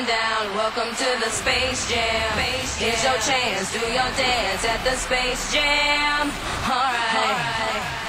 going down. Welcome to the Space Jam. space Here's your chance. Do your dance at the Space Jam. Alright.